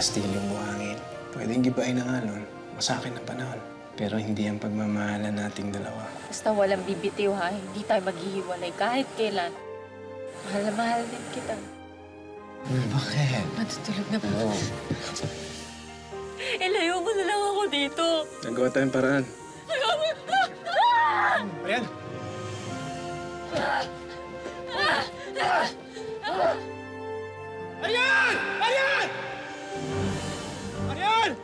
Kastilyo buhangin. Pwedeng gibain na nga nun. Masakin ng panahon. Pero hindi ang pagmamahalan nating dalawa. Basta walang bibitiw ha, hindi tayo maghihiwalay kahit kailan. Mahal na mahal din kita. Bakit? Matutulog na po. Ilayo mo na lang ako dito. Nagawa tayong paraan. Ayan! Ayan! Ayan! Ayan! Arian!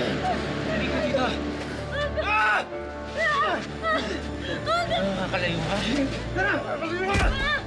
Halika dito! Ah! Nakakalayo ka? Tara! Nakakalayo ka!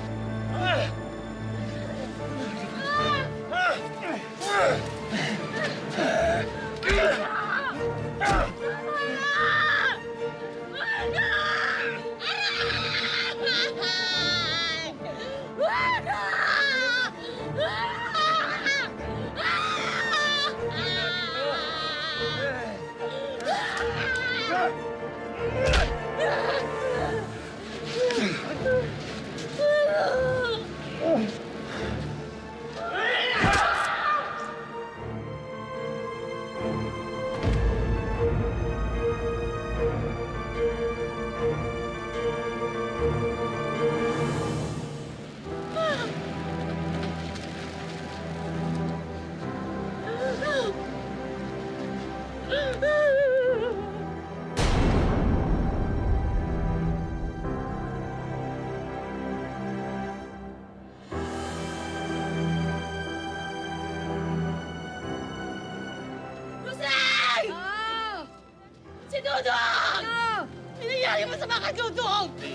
Nangyari mo sa mga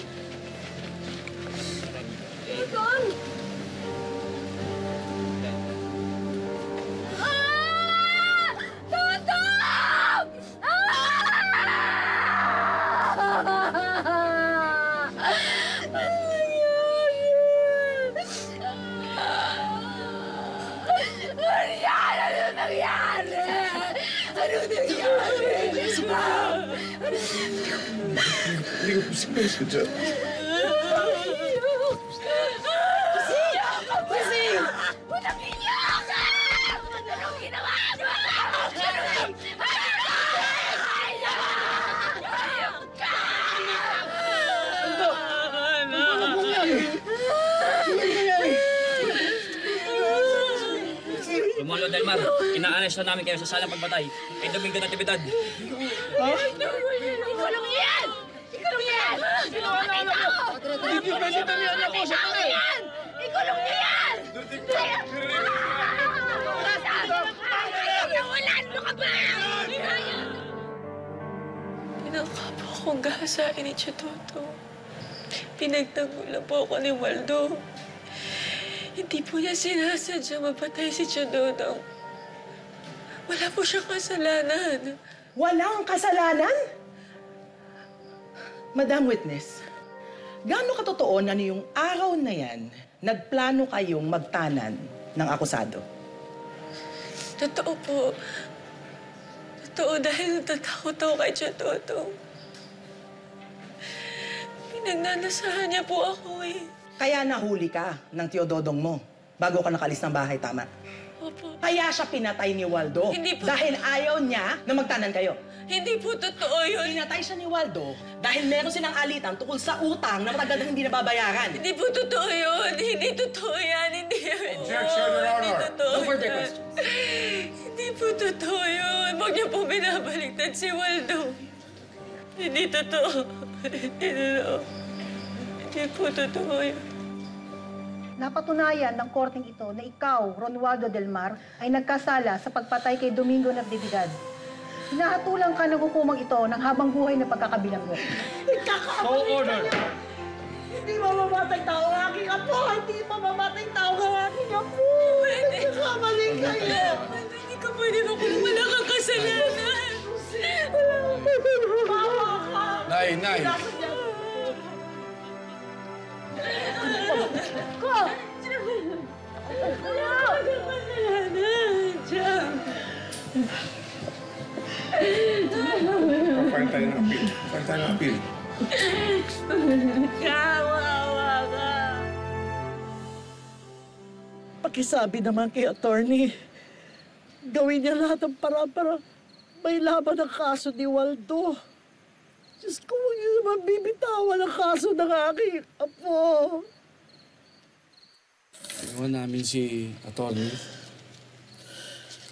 Anong Hayop ka! Lumalo Delmar, inaanes na namin kayo sa salang pagbatay. Kay Domingo Natividad. Ikulong yan! Ikulong yan! Ikulong pwede talihan ako sa yan! Ikulong niya yan! Nawalan mo ka ba? Pinangkapa akong gahasain ni Chitoto. Pinagtanggol po ako ni Waldo. Hindi po niya sinasadya mapatay si Chododong. Wala po siyang kasalanan. Walang kasalanan? Madam Witness, gaano katotoo na niyong araw na yan, nagplano kayong magtanan ng akusado? Totoo po. Totoo dahil natatakot ako kay Chododong. Pinagnanasahan niya po ako eh. Kaya nahuli ka ng tiyododong mo bago ka nakalis ng bahay, tama? Opo. Kaya siya pinatay ni Waldo. Hindi po. Dahil ayaw niya na magtanan kayo. Hindi po totoo yun. Pinatay siya ni Waldo dahil meron silang alitan tungkol sa utang na matagal na hindi nababayaran. Hindi po totoo yun. Hindi totoo yan. Hindi yun. Objection, Your Hindi Honor. totoo No further questions. Hindi po totoo yun. Huwag niyo po binabaliktad si Waldo. Hindi totoo. Hindi totoo. Hindi po totoo yun. Napatunayan ng korteng ito na ikaw, Ronaldo Del Mar, ay nagkasala sa pagpatay kay Domingo Natividad. Hinahatulan ka ng hukumang ito ng habang buhay na pagkakabilanggo. So order. Hindi mamamatay tao ang aking apo! Hindi mamamatay tao ang aking apo! Nagkakamali kayo! Hindi ka pwede makulong. Wala kang kasalanan. Wala kang Bawa ka! Nay, nay. Wala kang kasalanan. Diyan. File tayo ng appeal. File tayo ng appeal. Kawawa ka. Pakisabi naman kay attorney, gawin niya lahat ng paraan para may laban ang kaso ni Waldo. Diyos ko, huwag niyo naman bibitawan ang kaso ng aking apo. Ginawa namin si attorney.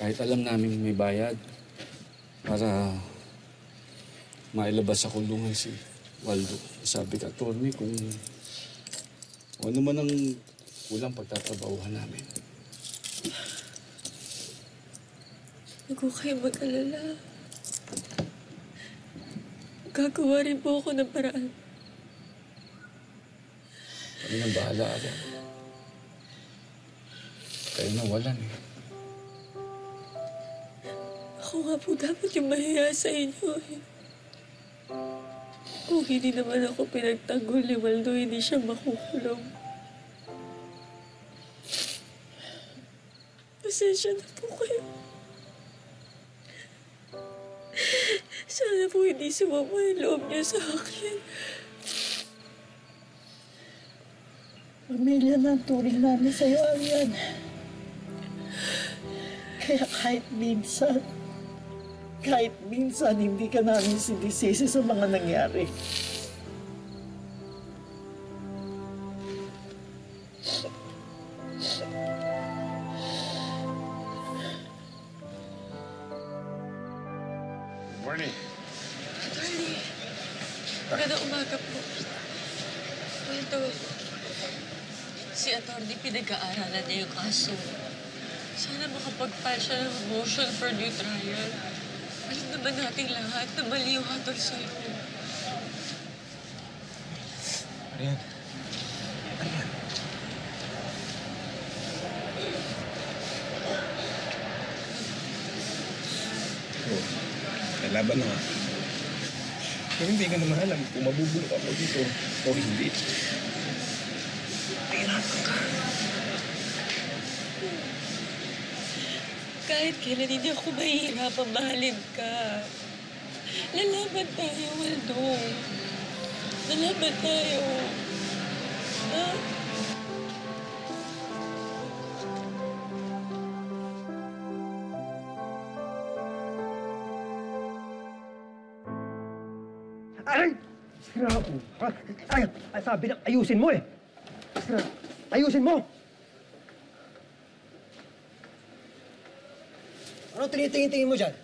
Kahit alam namin may bayad para mailabas sa kulungan si Waldo. Sabi ka, attorney, kung ano man ang kulang pagtatrabahuhan namin. Huwag ko kayo mag-alala. Gagawa rin po ako ng paraan. Kami nang bahala agad. Kayo na walan eh. Ako nga po dapat yung mahiya sa inyo eh. Kung hindi naman ako pinagtanggol ni Waldo, hindi siya makukulong. Pasensya na po kayo. Sana po hindi sumama yung loob niyo sa akin. Pamilya na ang turing namin sa'yo, Arian. Kaya kahit minsan, kahit minsan hindi ka namin sinisisi sa mga nangyari. Natin lahat na yung hatol sa'yo. Arian. Arian. Oh, na nga. Pero hindi ko naman alam kung mabubulok ako dito o hindi. Pahirapan ka. Kahit kailan hindi ako mahihirapan, mahalin ka. Lalaban tayo, Waldo. Lalaban tayo. Ha? Aray! Sira ako. Ay, ay, sabi na, ayusin mo eh. Sira, ayusin mo! Ano tinitingin-tingin mo dyan?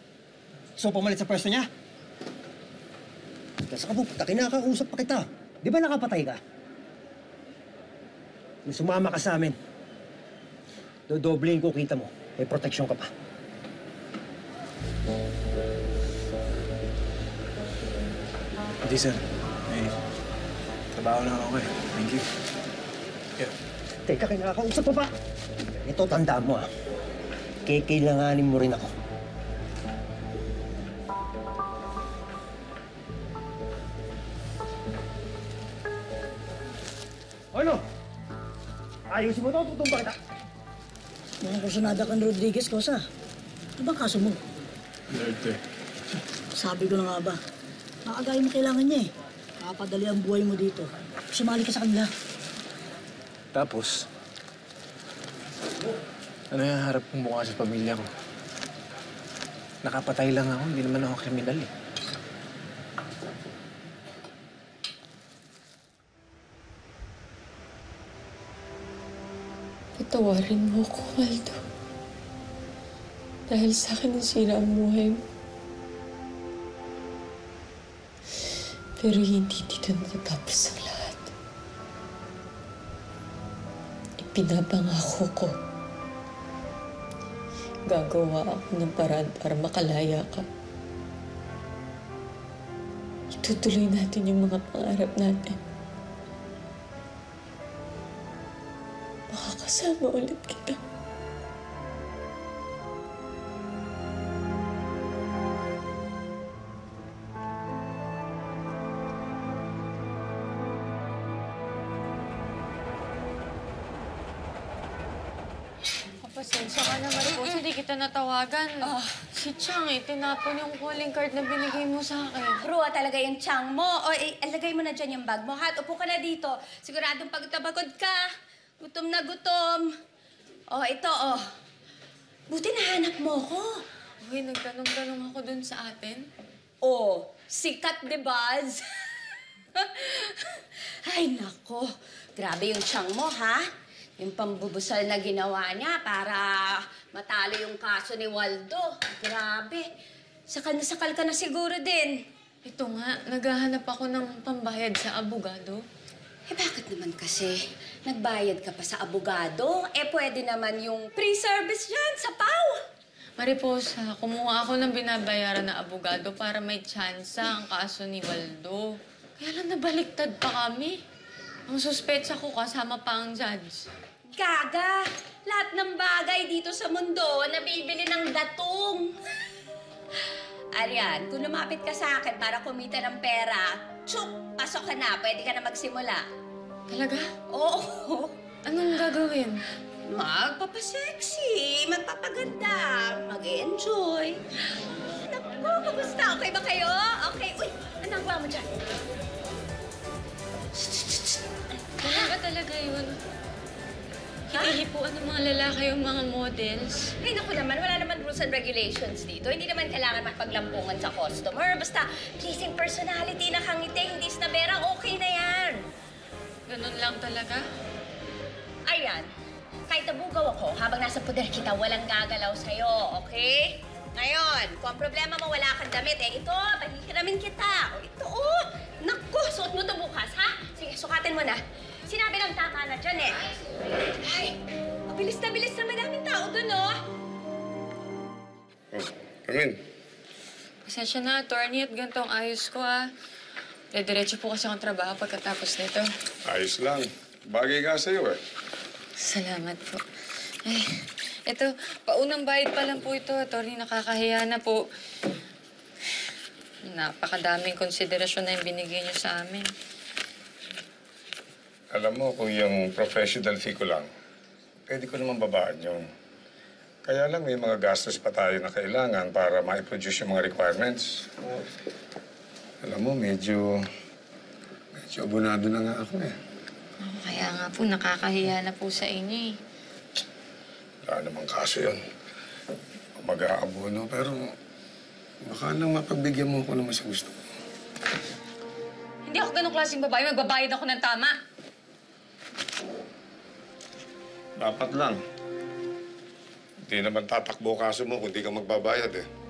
So, pumalit sa pwesto niya? Ka pupunta, kinakausap pa kita. Di ba nakapatay ka? Kung sumama ka sa amin, dodoblein ko kita mo. May proteksyon ka pa. Hindi, sir. May trabaho na ako eh. Thank you. Yeah. Teka, kinakausap pa ba? Ito, tandaan mo ah. Kikailanganin mo rin ako. Ayusin mo to, tutumba kita. Mga kusunada kang Rodriguez, Kosa. Ano bang kaso mo? Lord, Sabi ko na nga ba, makagaya mo kailangan niya eh. Kapadali ang buhay mo dito. Sumali ka sa kanila. Tapos, ano yung harap kong mukha sa pamilya ko? Nakapatay lang ako, hindi naman ako kriminal eh. Patawarin mo ko, Waldo. Dahil sa akin nasira ang buhay mo. Pero hindi dito natatapos ang lahat. Ipinapangako ko. Gagawa ako ng paraan para makalaya ka. Itutuloy natin yung mga pangarap natin. Makakasama ulit kita. Pasensya ka na, Maricos. Hindi kita natawagan. Si Chang, eh, tinapon yung calling card na binigay mo sa akin. Brua talaga yung chang mo. O, eh, alagay mo na dyan yung bag mo. Hat, upo ka na dito. Siguradong pagod ka. Gutom na gutom. O, ito, o. Buti nahanap mo ko. Uy, nagtanong-tanong ako dun sa atin. O, sikat de Buzz. Ay, nako. Grabe yung chang mo, ha? Yung pambubusal na ginawa niya para matalo yung kaso ni Waldo. Grabe. Sakal na sakal ka na siguro din. Ito nga, naghahanap ako ng pambayad sa abogado. Eh bakit naman kasi? Nagbayad ka pa sa abogado? Eh pwede naman yung pre-service dyan sa PAW. Mariposa, kumuha ako ng binabayaran na abogado para may tsansa ang kaso ni Waldo. Kaya lang nabaliktad pa kami. Ang suspetsa ko kasama pa ang judge. Gaga! Lahat ng bagay dito sa mundo nabibili ng datong. Arian, kung lumapit ka sa akin para kumita ng pera, tsuk, pasok ka na. Pwede ka na magsimula. Talaga? Oo. Anong gagawin? Magpapasexy, magpapaganda, mag-enjoy. Naku, kamusta? Okay ba kayo? Okay. Uy, anong gawa mo dyan? Ano ba talaga yun? Hinihipuan ng mga lalaki yung mga models. Ay, naku naman, wala naman rules and regulations dito. Hindi naman kailangan makipaglampungan sa customer. Basta, pleasing personality, nakangiti, hindi snabera, okay na yan. Ganun lang talaga? Ayan, kahit nabugaw ako, habang nasa poder kita, walang gagalaw sa'yo, okay? Ngayon, kung ang problema mo wala kang damit, eh, ito, pahihiramin kita. O, ito, oh. Naku, suot mo to bukas, ha? Sige, sukatin mo na. Sinabi lang tama na dyan, eh. Ay, mabilis na bilis na madaming tao dun, oh. Oh, come in. Pasensya na, attorney, at ganito ang ayos ko, ah. Dediretso po kasi akong trabaho pagkatapos nito. Ayos lang. Bagay nga sa'yo eh. Salamat po. Ay, ito, paunang bayad pa lang po ito, attorney. Nakakahiya na po. Napakadaming konsiderasyon na yung binigay niyo sa amin. Alam mo, kung yung professional fee ko lang, pwede ko naman babaan yun. Kaya lang may mga gastos pa tayo na kailangan para ma-produce yung mga requirements. Alam mo, medyo... Medyo abunado na nga ako eh. Oh, kaya nga po, nakakahiya na po sa inyo eh. Wala namang kaso yun. Mag-aabono, pero baka lang mapagbigyan mo ako naman sa gusto ko. Hindi ako ganong klaseng babae. Magbabayad ako ng tama. Dapat lang. Hindi naman tatakbo kaso mo kung di ka magbabayad eh.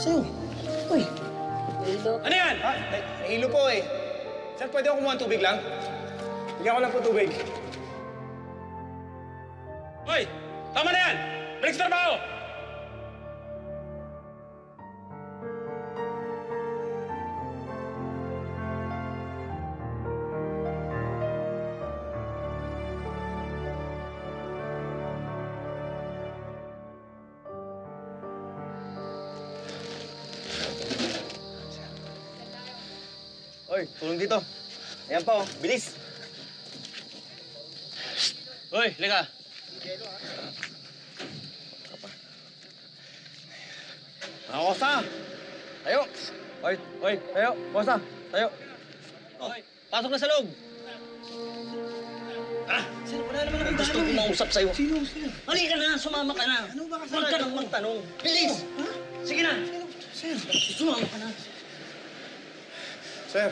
Sa'yo. Uy, Ano yan? Ha? May, may ilo po eh. Sir, pwede ako kumuha ng tubig lang? Bigyan ko lang po tubig. Dito. Ayan pa, oh. Bilis. Hoy, lika. Mga Kosta! Tayo! Hoy, hoy, tayo! Kosta, tayo! Hoy, pasok na sa loob. Ah, sino wala naman akong gusto kong mausap sa'yo. Sino? Sino? Halika na, sumama ka na. Ano ba kasi? Huwag ka nang magtanong. Bilis! Ha? Sige na. Sir. Sumama ka na. Sir.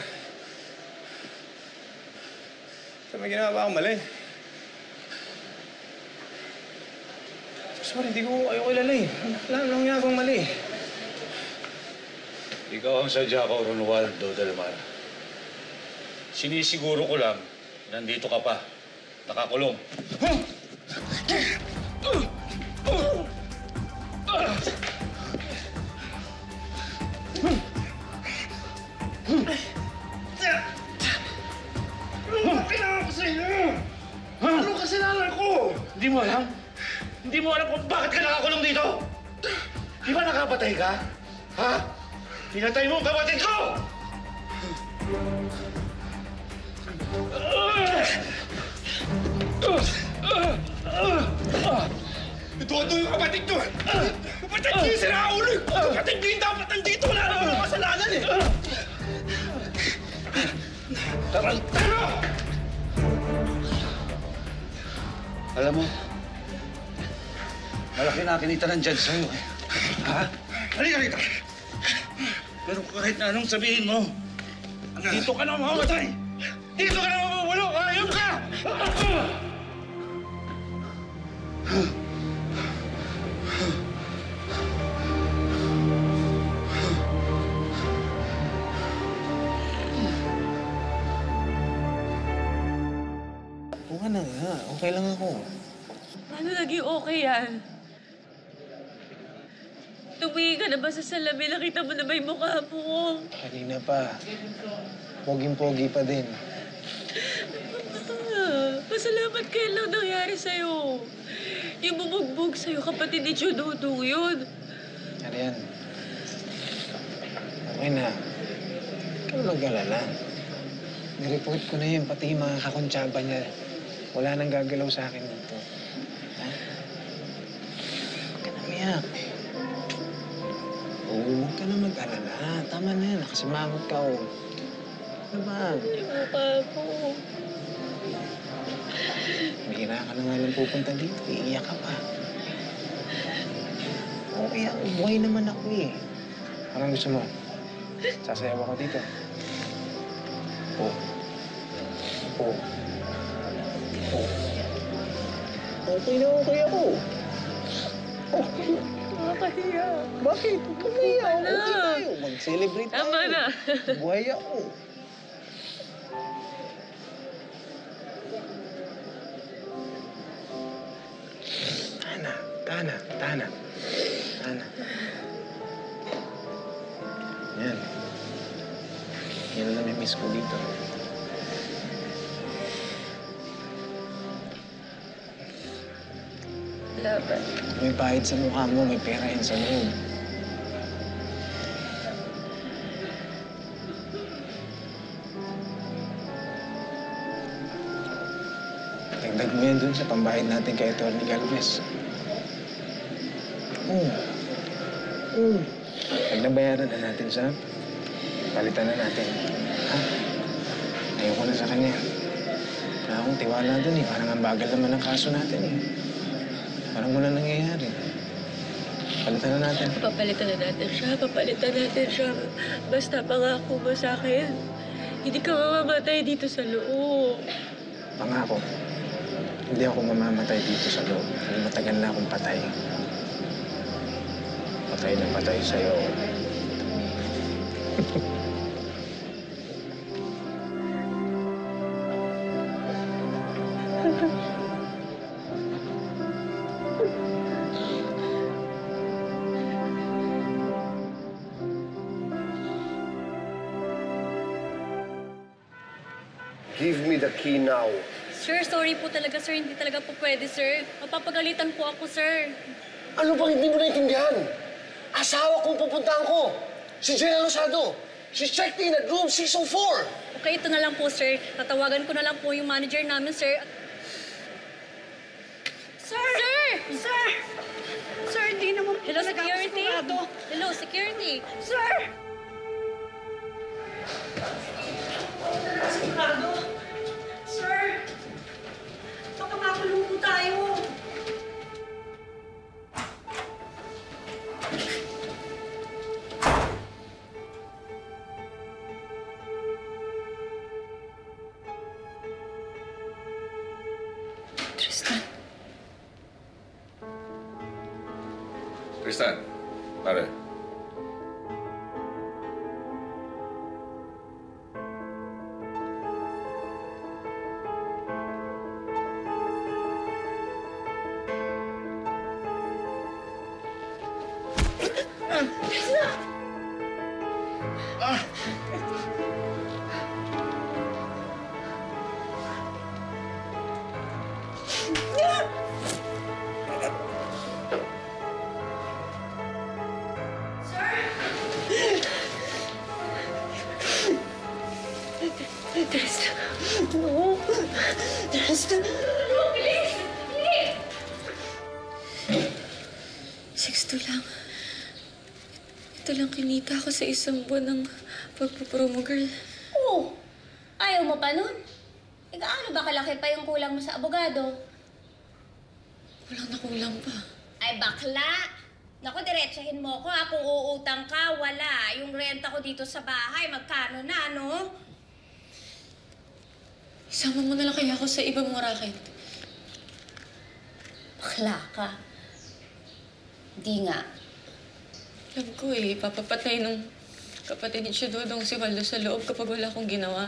Sir, may ginawa ba akong mali? Sorry, hindi ko kayo kilala eh. Wala lang niya akong mali. Ikaw ang sadya ko, Ronaldo Del Mar. Sinisiguro ko lang, nandito ka pa. Nakakulong. Ano nakapatay ka? Ha? Pinatay mo ang kapatid ko! Ito yung kapatid ko. Kapatid ko yung sinaulo. Kapatid ko yung dapat nandito. Wala naman ako kasalanan eh. Tarantado! Alam mo, malaki na kinita ng judge sa'yo eh. Ha? Halika rito. Pero kahit na anong sabihin mo, dito ka na mamamatay! Dito ka na mamawalo! Ayun ka! Oo na nga. Okay lang ako. Paano naging okay yan? Tumingin ka na ba sa salamin? Nakita mo na ba yung mukha mo? Kanina pa. Poging-pogi pa din. Pasalamat kayo lang nangyari sa'yo. Yung bumugbog sa'yo, kapatid ni Chudodo yun. Ano yan? Okay na. Ikaw mag-alala. Nireport ko na yun, pati yung mga kakontsaba niya. Wala nang gagalaw sa akin dito. Ha? Huwag ka na umiyak. Huwag ka na mag-alala. Tama na yan, nakasimangot ka. Oh. Ano ba? Mo. Bihira ka na nga lang pupunta dito. Iiyak ka pa. Okay. Buhay naman ako eh. Anong gusto mo? Sasayaw ako dito. Oo. Oo. Oo. Okay na okay ako. Okay. Nakakahiya. Bakit? Tama na. Okay tayo. Mag-celebrate tayo. Tama na. Buhay ako. May pahid sa mukha mo, may pera yan sa loob. Dagdag mo yan dun sa pambayad natin kay Atty. Galvez. Oo. Oo. Pag nabayaran na natin siya, palitan na natin. Ha? Ayoko na sa kanya. Wala akong tiwala dun eh. Parang ang bagal naman ang kaso natin eh. Parang wala nangyayari. Palitan na natin. Papalitan na natin siya. Papalitan natin siya. Basta pangako mo sa akin. Hindi ka mamamatay dito sa loob. Pangako, hindi ako mamamatay dito sa loob. Matagal na akong patay. Patay na patay sa'yo. Give me now. Sir, sorry po talaga, sir. Hindi talaga po pwede, sir. Mapapagalitan po ako, sir. Ano bang hindi mo naintindihan? Asawa kong pupuntahan ko. Si Jenna Losado. She's checked in at room 604. Okay, ito na lang po, sir. Tatawagan ko na lang po yung manager namin, sir. Sir! Sir! Sir! Sir, hindi naman po Hello, talaga ako security? sigurado. Hello, security? Sir! Sigurado? Po tayo. Tristan. No. Tristan. No, bilis! Bilis! Sixto lang. Ito lang kinita ko sa isang buwan ng pagpapromo girl. Oo. Ayaw mo pa nun? Gaano ba kalaki pa yung kulang mo sa abogado? Kulang na kulang pa. Ay, bakla! Naku, diretsahin mo ko ha. Kung uutang ka, wala. Yung renta ko dito sa bahay, magkano na, no? Isama mo na lang kaya ako sa ibang mong racket. Bakla ka. Di nga. Alam ko eh, papapatay nung kapatid ni Chidodong si Waldo sa loob kapag wala akong ginawa.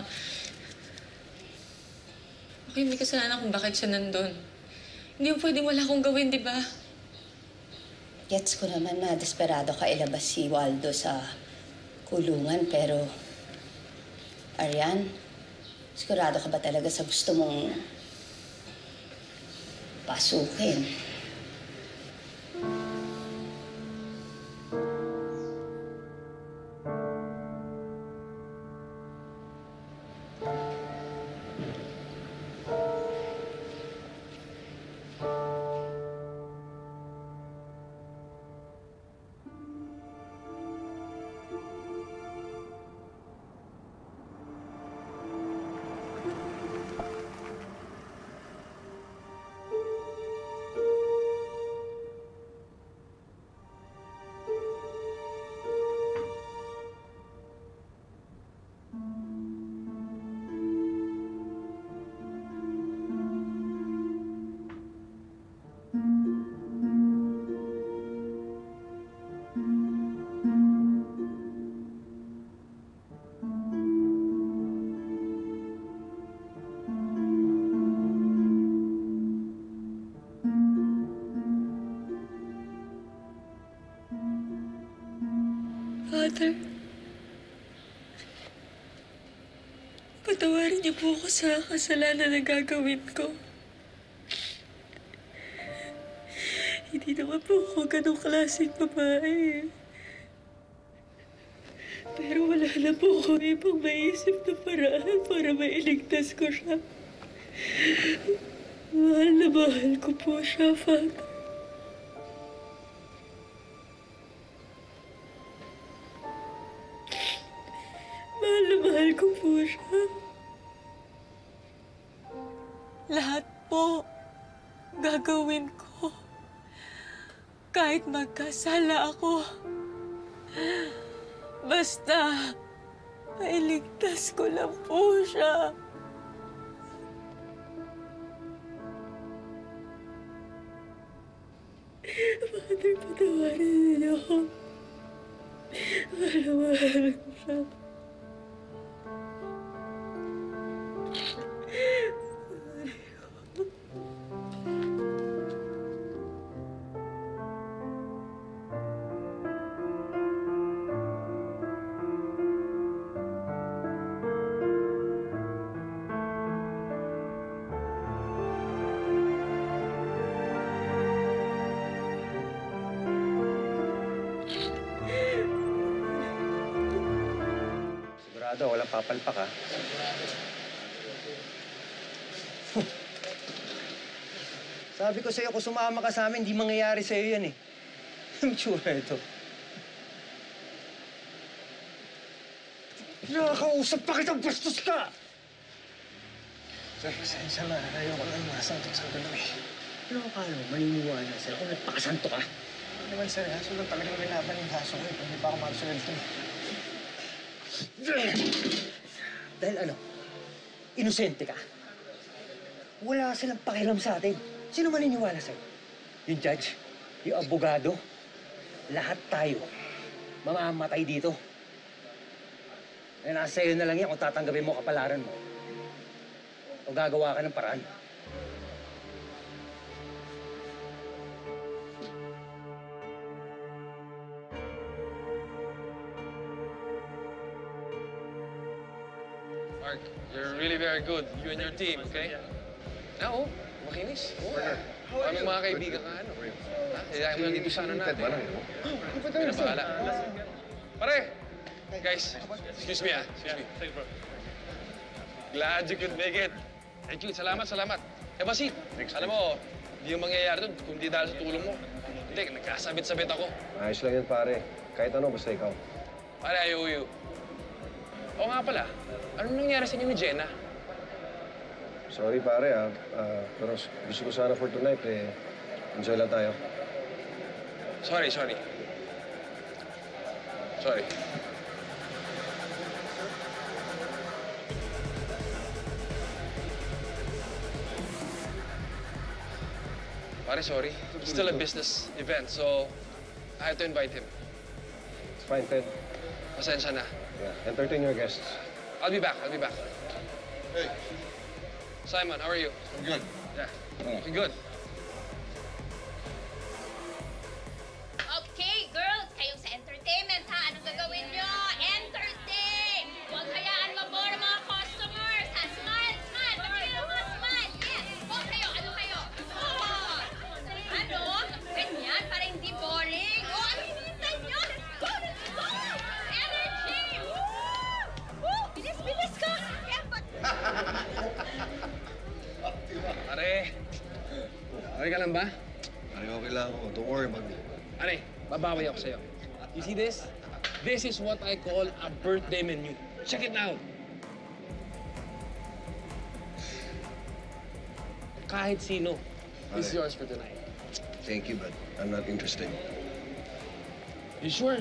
Okay, may kasalanan kung bakit siya nandun. Hindi mo pwedeng wala akong gawin, di ba? Gets ko naman na desperado ka ilabas si Waldo sa kulungan, pero... Arian, sigurado ka ba talaga sa gusto mong pasukin? Father, patawarin niyo po ako sa kasalanan na gagawin ko. Hindi naman po ako ganong klaseng babae. Pero wala na po ako ibang maisip na paraan para mailigtas ko siya. Mahal na mahal ko po siya, Father. Siya. Lahat po gagawin ko. Kahit magkasala ako. Basta, mailigtas ko lang po siya. Father, patawarin niyo ako. Mahal siya. Papalpak ha. Sabi ko sa'yo, kung sumama ka sa amin, hindi mangyayari sa'yo yan eh. Ang tsura ito. Nakakausap pa kitang bastos ka! Sir, pasensya na. Ayoko lang masantot sa ganun eh. Ano ka ano, maniniwala sa'yo kung nagpakasanto ka? Ano naman, sir? Haso lang talagang nilaban yung kaso ko eh. Hindi pa ako makasuwelto eh. Dahil ano, inosente ka. Wala silang pakialam sa atin. Sino maniniwala sa'yo? Yung judge, yung abogado, lahat tayo mamamatay dito. Eh, nasa iyo na lang yan kung tatanggapin mo kapalaran mo. O gagawa ka ng paraan. You're really very good. You and your team, okay? Ah, oo. Makinis. Oo. Aming mga kaibigan ka, ano? Ha? Kaya mo lang dito sa ano natin. Pero bahala. Pare! Guys, excuse me ah. Excuse me. Glad you could make it. Thank you. Salamat, salamat. Eh, Basi, alam mo, hindi yung mangyayari doon kung di dahil sa tulong mo. Hindi, nagkasabit-sabit ako. Ayos lang yan, pare. Kahit ano, basta ikaw. Pare, I owe you. Oo nga pala, anong nangyari sa inyo ni Jenna? Sorry, pare, ah. Ah, pero gusto ko sana for tonight, eh. Enjoy lang tayo. Sorry, sorry. Sorry. Pare, sorry. It's still a business event, so I had to invite him. It's fine, Ted. Pasensya na. Yeah, entertain your guests. I'll be back, I'll be back. Hey. Simon, how are you? I'm good. Yeah. Okay, good. Babawi ako sa'yo. You see this? This is what I call a birthday menu. Check it out. Kahit sino, is Pare. yours for tonight. Thank you, but I'm not interested. You sure?